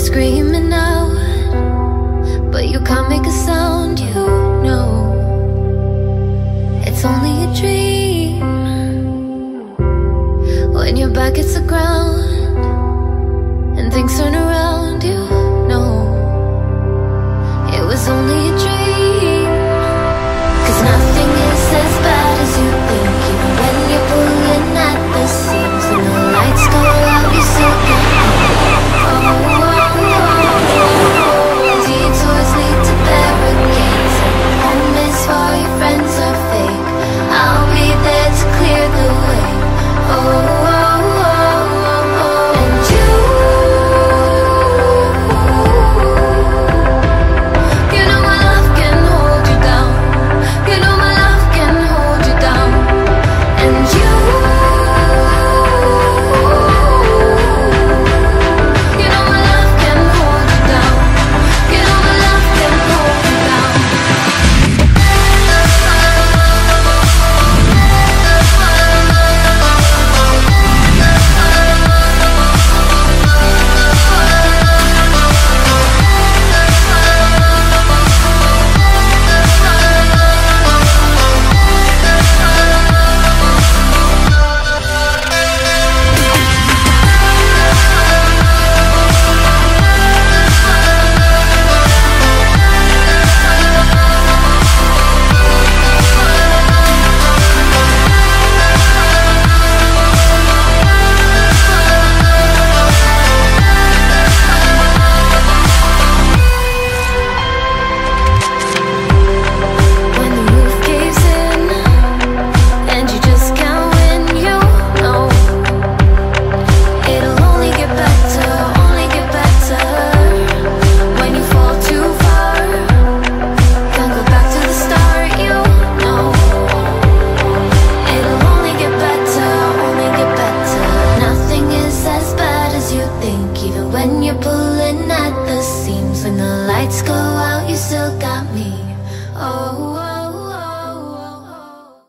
screaming out, but you can't make a sound, you know. It's only a dream. When your back hits the ground and things turn around, you When you're pulling at the seams When the lights go out, you still got me. Oh